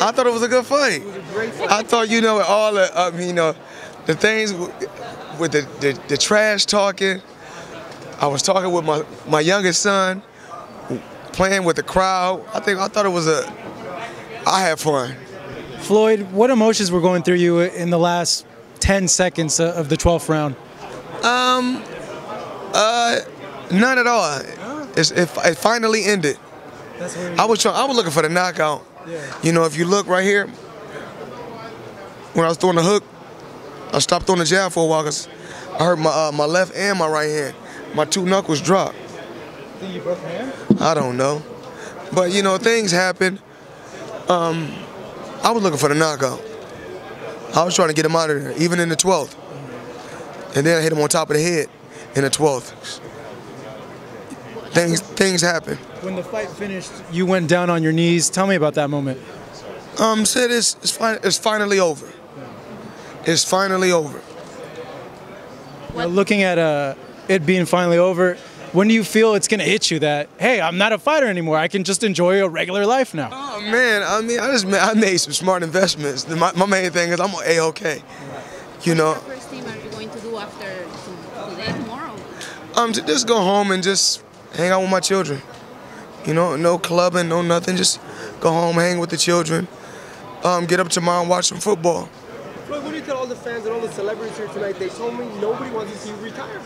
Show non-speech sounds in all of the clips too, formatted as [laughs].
I thought it was a good fight. I thought, you know, all the, I mean, you know, the things with the, the, the trash talking. I was talking with my, my youngest son, playing with the crowd. I think I thought it was a. I had fun. Floyd, what emotions were going through you in the last 10 seconds of the 12th round? Um, uh, none at all. It's, it, it finally ended. I was trying. I was looking for the knockout. Yeah. You know, if you look right here, when I was throwing the hook, I stopped throwing the jab for a while because I hurt my uh, my left and my right hand. My two knuckles dropped. Think you broke hand? I don't know, but you know things happen. Um, I was looking for the knockout. I was trying to get him out of there, even in the 12th. And then I hit him on top of the head in the 12th. Things things happen. When the fight finished, you went down on your knees. Tell me about that moment. Um, said it's it's, fin- it's finally over. It's finally over. Now, looking at uh, it being finally over, when do you feel it's going to hit you that, hey, I'm not a fighter anymore. I can just enjoy a regular life now? Oh man, I mean, I just ma- I made some smart investments. My, my main thing is I'm a okay. You know, What first thing are you going to do after today, tomorrow? um, to just go home and just hang out with my children. You know, no clubbing, no nothing. Just go home, hang with the children. Um, get up tomorrow and watch some football. Floyd, what do you tell all the fans and all the celebrities here tonight? They told me nobody wants to see you retire.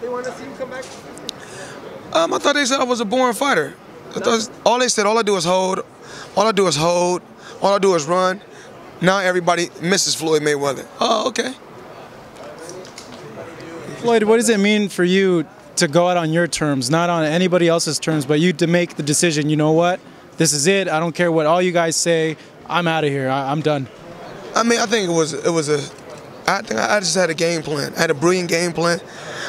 They want to see you come back. Um, I thought they said I was a born fighter. I thought all they said, all I do is hold. All I do is hold. All I do is run. Now everybody misses Floyd Mayweather. Oh, okay. Floyd, what does it mean for you to go out on your terms, not on anybody else's terms, but you to make the decision, you know what? This is it. I don't care what all you guys say. I'm out of here. I- I'm done. I mean, I think it was it was a. I think I just had a game plan. I had a brilliant game plan.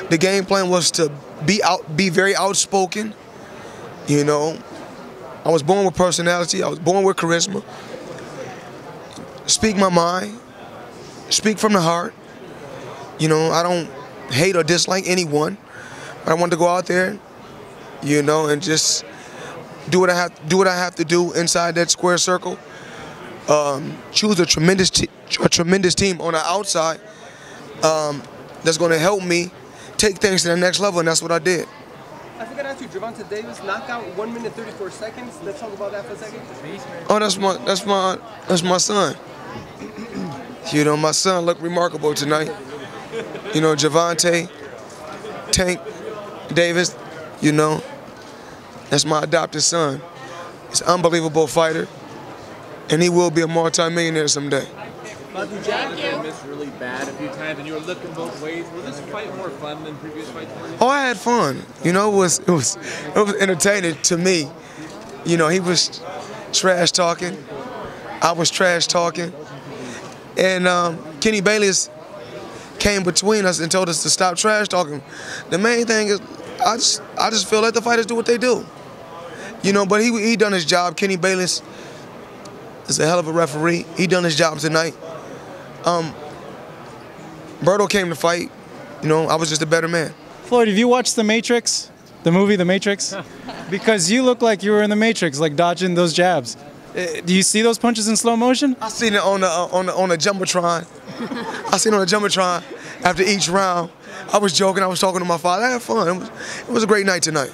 The game plan was to be out, be very outspoken. You know, I was born with personality. I was born with charisma. Speak my mind. Speak from the heart. You know, I don't hate or dislike anyone. I want to go out there, you know, and just do what I have do what I have to do inside that square circle um, choose a tremendous a tremendous team on the outside um, that's going to help me take things to the next level, and that's what I did. I forgot to ask you, Gervonta Davis knockout, one minute 34 seconds. Let's talk about that for a second. Oh, that's my that's my that's my son. [clears throat] You know, my son looked remarkable tonight. You know, Gervonta, Tank, Davis. You know, that's my adopted son. He's an unbelievable fighter, and he will be a multi-millionaire someday. Jack you missed really bad a few times, and you were looking both ways. Was this fight more fun than previous fights? Oh, I had fun. You know, it was it was it was entertaining to me. You know, he was trash talking. I was trash talking. And um, Kenny Bayless came between us and told us to stop trash talking. The main thing is, I just I just feel let the fighters do what they do. You know, but he he done his job. Kenny Bayless is a hell of a referee. He done his job tonight. Um, Berto came to fight. You know, I was just a better man. Floyd, have you watched The Matrix? The movie The Matrix? [laughs] because you look like you were in The Matrix, like dodging those jabs. Uh, Do you see those punches in slow motion? I seen it on the uh, on the on the jumbotron. [laughs] I seen it on the jumbotron after each round. I was joking. I was talking to my father. I had fun. It was, it was a great night tonight.